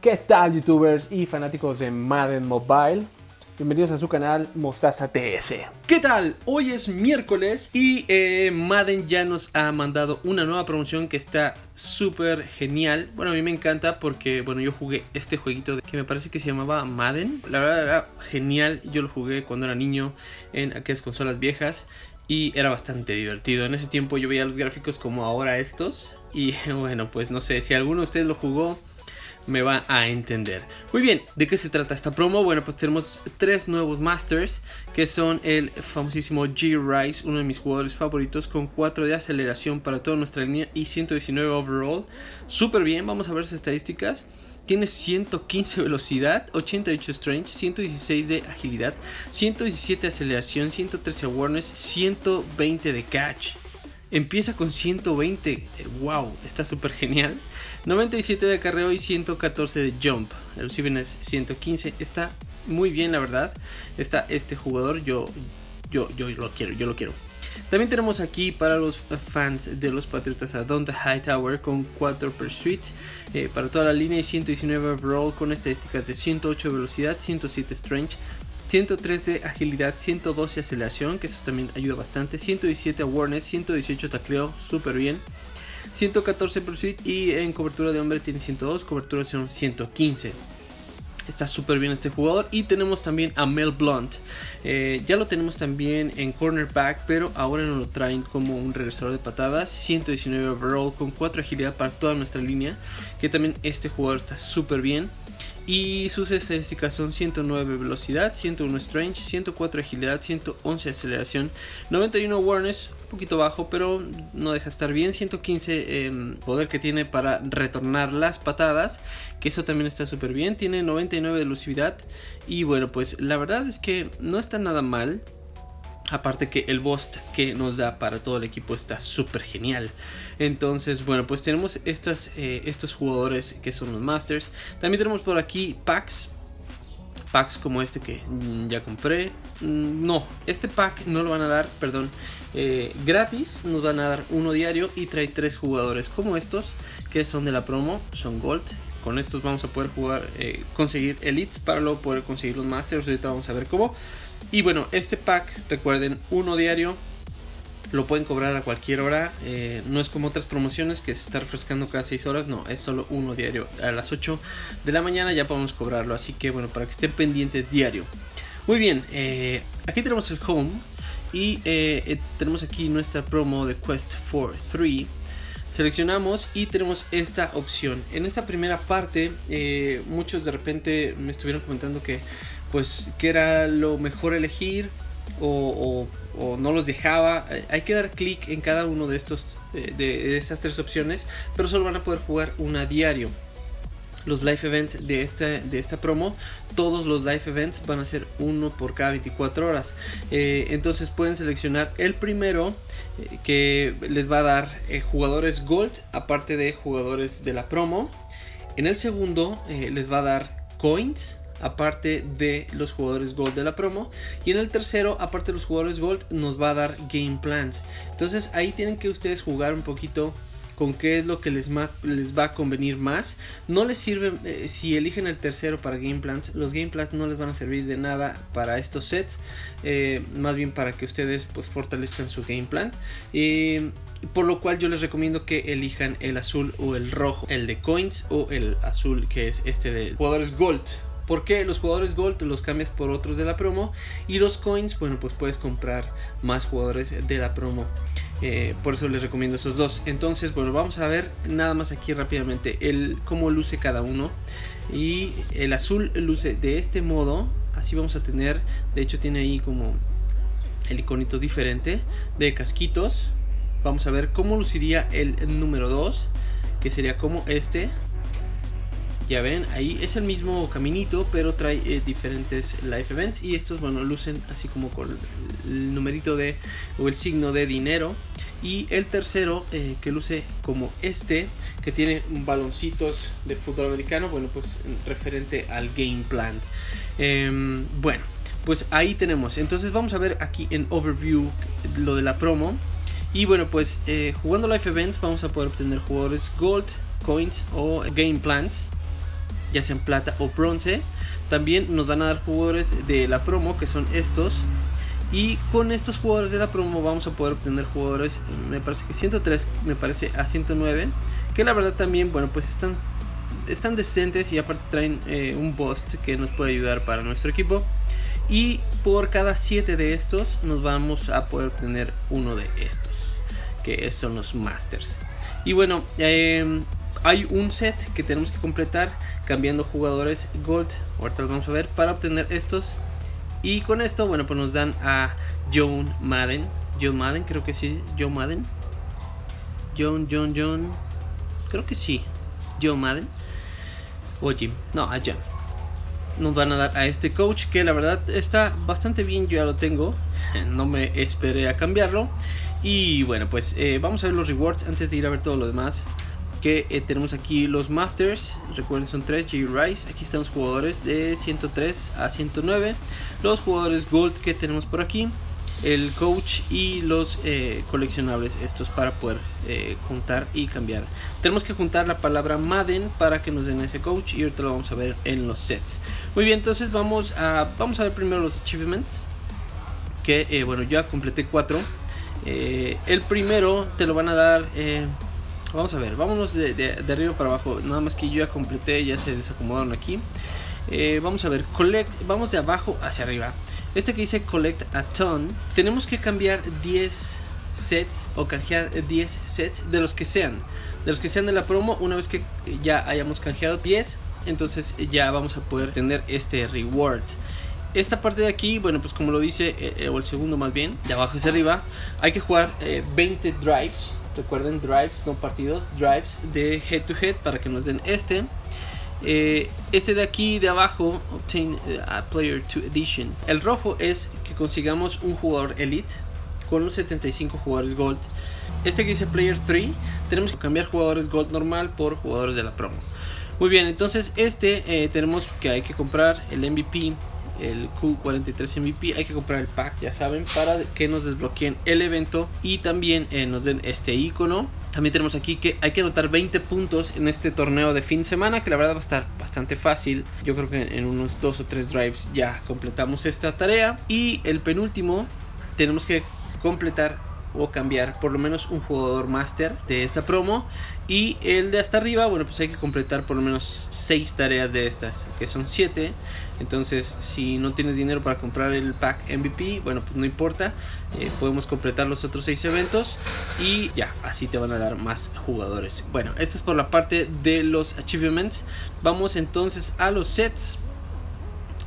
¿Qué tal youtubers y fanáticos de Madden Mobile? Bienvenidos a su canal Mostaza TS. ¿Qué tal? Hoy es miércoles y eh, Madden ya nos ha mandado una nueva promoción que está súper genial. Bueno, a mí me encanta porque, bueno, yo jugué este jueguito que me parece que se llamaba Madden. La verdad era genial. Yo lo jugué cuando era niño en aquellas consolas viejas y era bastante divertido. En ese tiempo yo veía los gráficos como ahora estos y bueno, pues no sé si alguno de ustedes lo jugó me va a entender. Muy bien, ¿de qué se trata esta promo? Bueno, pues tenemos tres nuevos Masters, que son el famosísimo G Rice, uno de mis jugadores favoritos, con 4 de aceleración para toda nuestra línea y 119 overall. Súper bien, vamos a ver sus estadísticas. Tiene 115 velocidad, 88 strength, 116 de agilidad, 117 de aceleración, 113 awareness, 120 de catch. Empieza con 120. Wow, está súper genial. 97 de carreo y 114 de jump. El es 115. Está muy bien, la verdad. Está este jugador. Yo, yo, yo lo quiero, yo lo quiero. También tenemos aquí para los fans de los Patriotas a Don't Hightower con 4 Pursuit eh, para toda la línea y 119 overall con estadísticas de 108 velocidad, 107 strength, 113 agilidad, 112 aceleración, que eso también ayuda bastante, 117 awareness, 118 tacleo, súper bien. 114 pursuit y en cobertura de hombre tiene 102, cobertura son 115. Está súper bien este jugador. Y tenemos también a Mel Blunt. Eh, ya lo tenemos también en cornerback, pero ahora nos lo traen como un regresador de patadas. 119 overall con 4 agilidad para toda nuestra línea. Que también este jugador está súper bien. Y sus estadísticas son 109 velocidad, 101 strength, 104 agilidad, 111 aceleración, 91 awareness, un poquito bajo, pero no deja estar bien, 115 em, poder que tiene para retornar las patadas, que eso también está súper bien, tiene 99 de elusividad y bueno, pues la verdad es que no está nada mal. Aparte que el boost que nos da para todo el equipo está súper genial. Entonces, bueno, pues tenemos eh, estos jugadores que son los Masters. También tenemos por aquí packs. Packs como este que mm, ya compré. Mm, no, este pack no lo van a dar, perdón, eh, gratis. Nos van a dar uno diario y trae tres jugadores como estos que son de la promo. Son Gold. Con estos vamos a poder jugar, eh, conseguir elites para luego poder conseguir los Masters. Ahorita vamos a ver cómo. Y bueno, este pack, recuerden, uno diario. Lo pueden cobrar a cualquier hora. Eh, no es como otras promociones que se está refrescando cada 6 horas. No, es solo uno diario. A las 8 de la mañana ya podemos cobrarlo. Así que bueno, para que estén pendientes diario. Muy bien, eh, aquí tenemos el home. Y eh, tenemos aquí nuestra promo de Quest for 3. Seleccionamos y tenemos esta opción. En esta primera parte, muchos de repente me estuvieron comentando que pues que era lo mejor elegir o, no los dejaba. Hay que dar clic en cada uno de estos de, estas tres opciones, pero solo van a poder jugar una diario. Los live events de esta, de esta promo, todos los live events van a ser uno por cada 24 horas. Eh, entonces pueden seleccionar el primero eh, que les va a dar eh, jugadores gold, aparte de jugadores de la promo. En el segundo les va a dar coins, aparte de los jugadores gold de la promo y en el tercero aparte de los jugadores gold nos va a dar game plans entonces ahí tienen que ustedes jugar un poquito con qué es lo que les, va a convenir más. No les sirve, eh, si eligen el tercero para Game Plans, los Game Plans no les van a servir de nada para estos sets, eh, más bien para que ustedes pues fortalezcan su Game Plan. por lo cual yo les recomiendo que elijan el azul o el rojo, el de coins o el azul que es este de jugadores gold porque los jugadores Gold los cambias por otros de la promo. Y los coins, bueno, pues puedes comprar más jugadores de la promo. Eh, por eso les recomiendo esos dos. Entonces, bueno, vamos a ver nada más aquí rápidamente el cómo luce cada uno. Y el azul luce de este modo. Así vamos a tener, de hecho tiene ahí como el iconito diferente de casquitos. Vamos a ver cómo luciría el número 2, que sería como este. Ya ven, ahí es el mismo caminito, pero trae eh, diferentes live events. Y estos, bueno, lucen así como con el numerito de, o el signo de dinero. Y el tercero, eh, que luce como este, que tiene baloncitos de fútbol americano, bueno, pues referente al game plan. Em, bueno, pues ahí tenemos. Entonces vamos a ver aquí en overview lo de la promo. Y bueno, pues eh, jugando live events vamos a poder obtener jugadores gold, coins o game plans ya sean plata o bronce. También nos van a dar jugadores de la promo, que son estos. Y con estos jugadores de la promo vamos a poder obtener jugadores, me parece que 103, me parece a 109. Que la verdad también, bueno, pues están, están decentes y aparte traen eh, un boost que nos puede ayudar para nuestro equipo. Y por cada 7 de estos nos vamos a poder obtener uno de estos, que son los Masters. Y bueno, eh, hay un set que tenemos que completar cambiando jugadores Gold. Ahorita lo vamos a ver para obtener estos. Y con esto, bueno, pues nos dan a John Madden. John Madden, creo que sí, John Madden. John, John, John. Creo que sí. John Madden. O Jim. No, a John. Nos van a dar a este coach que la verdad está bastante bien. Yo ya lo tengo. No me esperé a cambiarlo. Y bueno, pues eh, vamos a ver los rewards antes de ir a ver todo lo demás que eh, tenemos aquí los Masters, recuerden son 3, J. Rice, aquí están los jugadores de 103 a 109, los jugadores Gold que tenemos por aquí, el coach y los eh, coleccionables estos para poder eh, juntar y cambiar. Tenemos que juntar la palabra Madden para que nos den ese coach y ahorita lo vamos a ver en los sets. Muy bien, entonces vamos a, vamos a ver primero los achievements, que bueno, ya completé 4. el primero te lo van a dar... Vamos a ver, vámonos de, arriba para abajo. Nada más que yo ya completé, ya se desacomodaron aquí. Eh, vamos a ver, collect, vamos de abajo hacia arriba. Este que dice collect a ton, tenemos que cambiar 10 sets o canjear 10 sets de los que sean. De los que sean de la promo, una vez que ya hayamos canjeado 10, entonces ya vamos a poder tener este reward. Esta parte de aquí, bueno, pues como lo dice, eh, eh, o el segundo más bien, de abajo hacia arriba, hay que jugar 20 drives Recuerden drives, no partidos, drives de head to head para que nos den este. Eh, este de aquí de abajo, obtain eh, a player to edition. El rojo es que consigamos un jugador elite con los 75 jugadores gold. Este que dice player 3, tenemos que cambiar jugadores gold normal por jugadores de la promo. Muy bien, entonces este eh, tenemos que hay que comprar el MVP el Q43 MVP hay que comprar el pack ya saben para que nos desbloqueen el evento y también eh, nos den este icono. También tenemos aquí que hay que anotar 20 puntos en este torneo de fin de semana que la verdad va a estar bastante fácil. Yo creo que en unos dos o tres drives ya completamos esta tarea. Y el penúltimo tenemos que completar o cambiar por lo menos un jugador master de esta promo. Y el de hasta arriba bueno pues hay que completar por lo menos 6 tareas de estas que son 7 entonces si no tienes dinero para comprar el pack MVP bueno pues no importa eh, podemos completar los otros 6 eventos y ya así te van a dar más jugadores. Bueno esto es por la parte de los achievements. Vamos entonces a los sets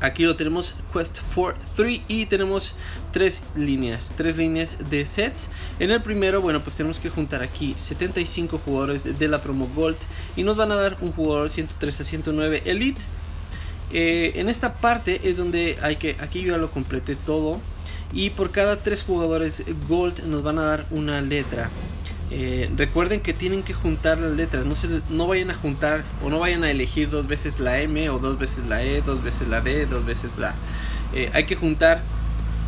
Aquí lo tenemos Quest for 3 y tenemos tres líneas, tres líneas de sets. En el primero, bueno, pues tenemos que juntar aquí 75 jugadores de la promo Gold y nos van a dar un jugador 103 a 109 Elite. Eh, en esta parte es donde hay que, aquí yo ya lo completé todo y por cada tres jugadores Gold nos van a dar una letra. Eh, recuerden que tienen que juntar las letras, no, se, no vayan a juntar o no vayan a elegir dos veces la M o dos veces la E, dos veces la D, dos veces la... Eh, hay que juntar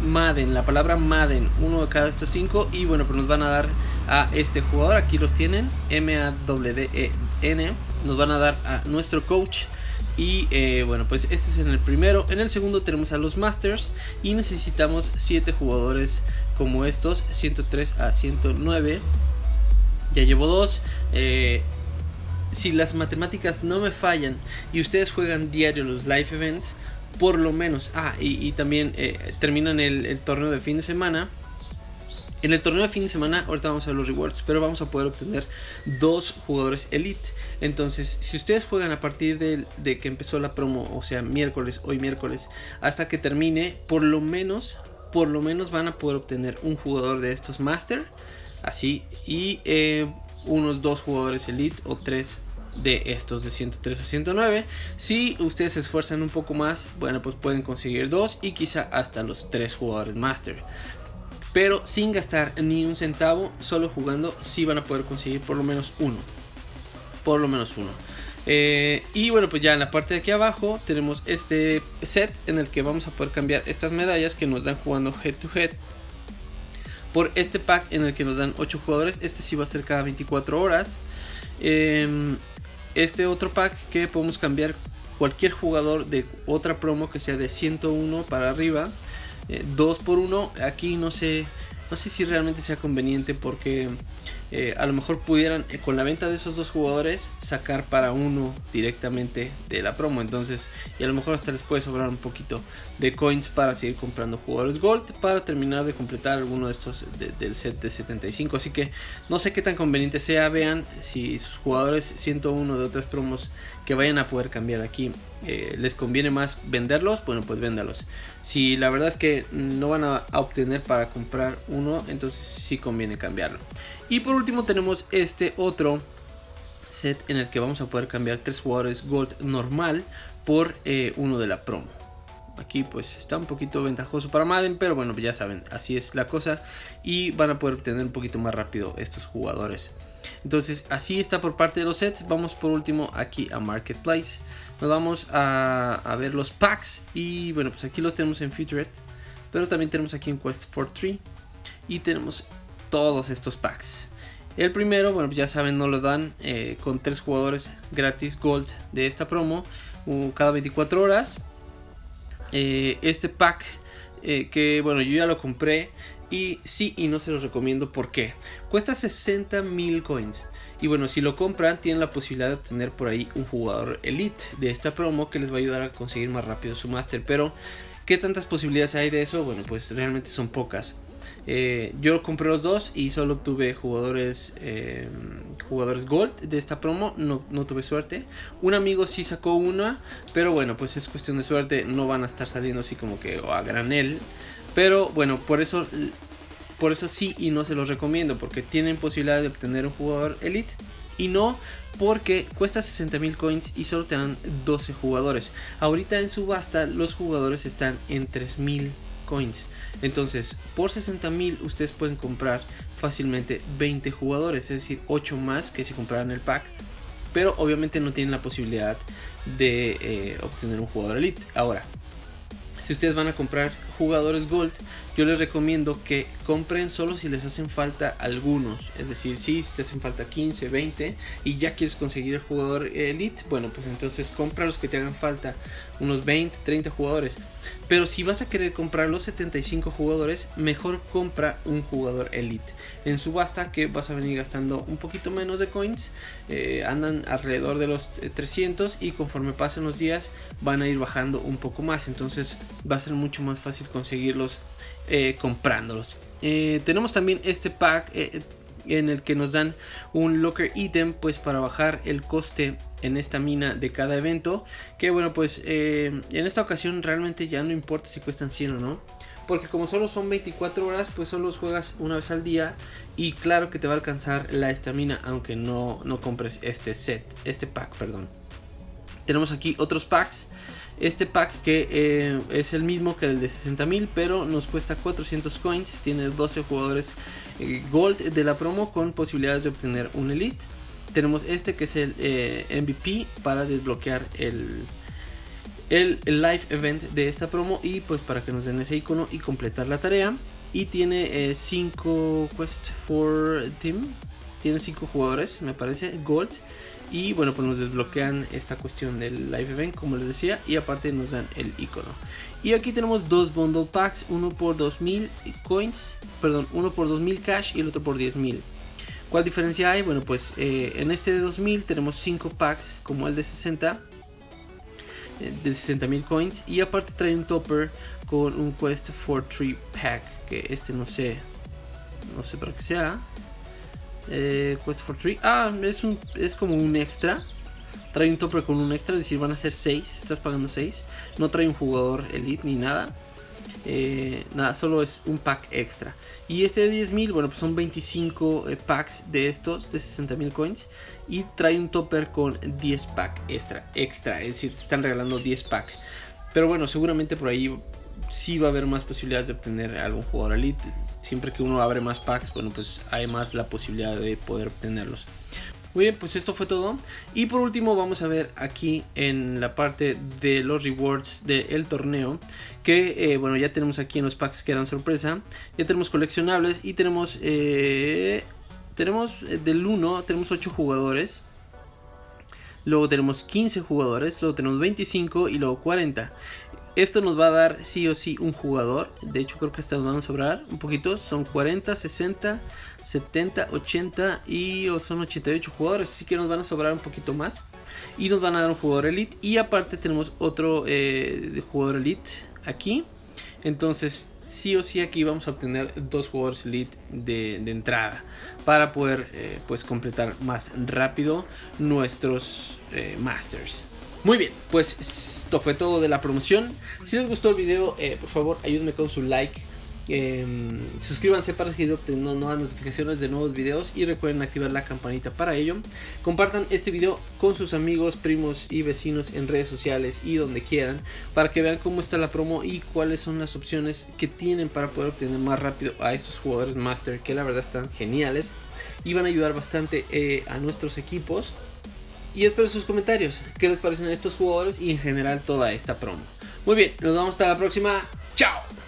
Madden, la palabra Madden, uno de cada estos cinco y bueno, pues nos van a dar a este jugador, aquí los tienen, M A W D E N, nos van a dar a nuestro coach y eh, bueno, pues este es en el primero. En el segundo tenemos a los Masters y necesitamos 7 jugadores como estos, 103 a 109 ya llevo dos. Eh, si las matemáticas no me fallan y ustedes juegan diario los live events, por lo menos, ah, y, también eh, terminan el, torneo de fin de semana. En el torneo de fin de semana, ahorita vamos a ver los rewards, pero vamos a poder obtener dos jugadores elite. Entonces, si ustedes juegan a partir de, de que empezó la promo, o sea, miércoles, hoy miércoles, hasta que termine, por lo menos, por lo menos van a poder obtener un jugador de estos Master así y eh, unos dos jugadores elite o tres de estos de 103 a 109 si ustedes se esfuerzan un poco más bueno pues pueden conseguir dos y quizá hasta los tres jugadores master. Pero sin gastar ni un centavo solo jugando si van a poder conseguir por lo menos uno. Por lo menos uno. Eh, y bueno pues ya en la parte de aquí abajo tenemos este set en el que vamos a poder cambiar estas medallas que nos dan jugando head to head por este pack en el que nos dan 8 jugadores. Este sí va a ser cada 24 horas. Em, este otro pack que podemos cambiar cualquier jugador de otra promo que sea de 101 para arriba. 2 por 1 aquí no sé no sé si realmente sea conveniente porque eh, a lo mejor pudieran eh, con la venta de esos dos jugadores sacar para uno directamente de la promo entonces y a lo mejor hasta les puede sobrar un poquito de coins para seguir comprando jugadores gold para terminar de completar alguno de estos del set de 75 así que no sé qué tan conveniente sea vean si sus jugadores 101 de otras promos que vayan a poder cambiar aquí eh, les conviene más venderlos, bueno pues véndalos. Si la verdad es que no van a obtener para comprar uno, entonces sí conviene cambiarlo. Y por último tenemos este otro set en el que vamos a poder cambiar tres jugadores gold normal por eh, uno de la promo. Aquí pues está un poquito ventajoso para Madden, pero bueno, ya saben, así es la cosa y van a poder obtener un poquito más rápido estos jugadores. Entonces así está por parte de los sets. Vamos por último aquí a Marketplace. Nos vamos a, ver los packs y bueno, pues aquí los tenemos en Featured, pero también tenemos aquí en Quest for 3 y tenemos todos estos packs. El primero, bueno, ya saben, no lo dan eh, con tres jugadores gratis Gold de esta promo cada 24 horas. Eh, este pack eh, que, bueno, yo ya lo compré y sí y no se los recomiendo porque cuesta 60 mil coins. Y bueno, si lo compran, tienen la posibilidad de obtener por ahí un jugador elite de esta promo que les va a ayudar a conseguir más rápido su master. Pero, ¿qué tantas posibilidades hay de eso? Bueno, pues realmente son pocas. Eh, yo compré los dos y solo obtuve jugadores eh, jugadores gold de esta promo. No, no, tuve suerte. Un amigo sí sacó una, pero bueno, pues es cuestión de suerte. No van a estar saliendo así como que a granel. Pero bueno, por eso, por eso sí y no se los recomiendo. Porque tienen posibilidad de obtener un jugador elite. Y no porque cuesta 60 mil coins y solo te dan 12 jugadores. Ahorita en subasta los jugadores están en 3 mil coins. Entonces, por 60 mil ustedes pueden comprar fácilmente 20 jugadores, es decir, 8 más que si compraran el pack. Pero obviamente no tienen la posibilidad de eh, obtener un jugador elite. Ahora, si ustedes van a comprar jugadores gold, yo les recomiendo que compren solo si les hacen falta algunos. Es decir, si te hacen falta 15, 20 y ya quieres conseguir el jugador elite, bueno, pues entonces compra los que te hagan falta, unos 20, 30 jugadores. Pero si vas a querer comprar los 75 jugadores, mejor compra un jugador elite. En subasta que vas a venir gastando un poquito menos de coins, eh, andan alrededor de los 300 y conforme pasen los días van a ir bajando un poco más. Entonces va a ser mucho más fácil conseguirlos eh, comprándolos. Eh, tenemos también este pack en el que nos dan un locker item pues para bajar el coste en esta mina de cada evento. Que bueno, pues eh, en esta ocasión realmente ya no importa si cuestan 100 o no. Porque como solo son 24 horas, pues solo los juegas una vez al día. Y claro que te va a alcanzar la estamina, aunque no, no compres este set, este pack, perdón. Tenemos aquí otros packs. Este pack que eh, es el mismo que el de 60.000 pero nos cuesta 400 coins. Tiene 12 jugadores eh, gold de la promo con posibilidades de obtener un elite tenemos este que es el eh, MVP para desbloquear el, el, live event de esta promo y pues para que nos den ese icono y completar la tarea. Y tiene 5 eh, Quest for Team, tiene 5 jugadores, me parece, Gold. Y bueno, pues nos desbloquean esta cuestión del live event, como les decía, y aparte nos dan el icono. Y aquí tenemos dos bundle packs, uno por 2000 coins, perdón, uno por 2000 cash y el otro por 10000. ¿Cuál diferencia hay? Bueno, pues eh, en este de 2000 tenemos 5 packs como el de 60 eh, de 60 mil coins y aparte trae un topper con un quest for 3 pack que este no sé no sé para qué sea eh, quest for 3 ah es, un, es como un extra trae un topper con un extra es decir van a ser 6 estás pagando 6 no trae un jugador elite ni nada eh, nada, solo es un pack extra. Y este de 10.000, bueno, pues son 25 eh, packs de estos, de 60.000 coins. Y trae un topper con 10 pack extra, extra. Es decir, están regalando 10 pack. Pero bueno, seguramente por ahí sí va a haber más posibilidades de obtener algún jugador elite. Siempre que uno abre más packs, bueno, pues hay más la posibilidad de poder obtenerlos. Muy bien, pues esto fue todo. Y por último vamos a ver aquí en la parte de los rewards del torneo. Que eh, bueno, ya tenemos aquí en los packs que eran sorpresa. Ya tenemos coleccionables y tenemos... Eh, tenemos eh, del 1, tenemos 8 jugadores. luego tenemos 15 jugadores, luego tenemos 25 y luego 40. Esto nos va a dar sí o sí un jugador. De hecho, creo que estas nos van a sobrar un poquito. Son 40, 60, 70, 80 y son 88 jugadores. Así que nos van a sobrar un poquito más. Y nos van a dar un jugador elite. Y aparte tenemos otro eh, jugador elite aquí. Entonces, sí o sí aquí vamos a obtener dos jugadores elite de, entrada. Para poder eh, pues completar más rápido nuestros eh, masters. Muy bien, pues esto fue todo de la promoción. Si les gustó el video, eh, por favor ayúdenme con su like. Em, suscríbanse para seguir obteniendo nuevas notificaciones de nuevos videos y recuerden activar la campanita para ello. Compartan este video con sus amigos, primos y vecinos en redes sociales y donde quieran para que vean cómo está la promo y cuáles son las opciones que tienen para poder obtener más rápido a estos jugadores Master que la verdad están geniales y van a ayudar bastante eh, a nuestros equipos y espero sus comentarios. ¿Qué les parecen estos jugadores y en general toda esta promo? Muy bien, nos vemos hasta la próxima. ¡Chao!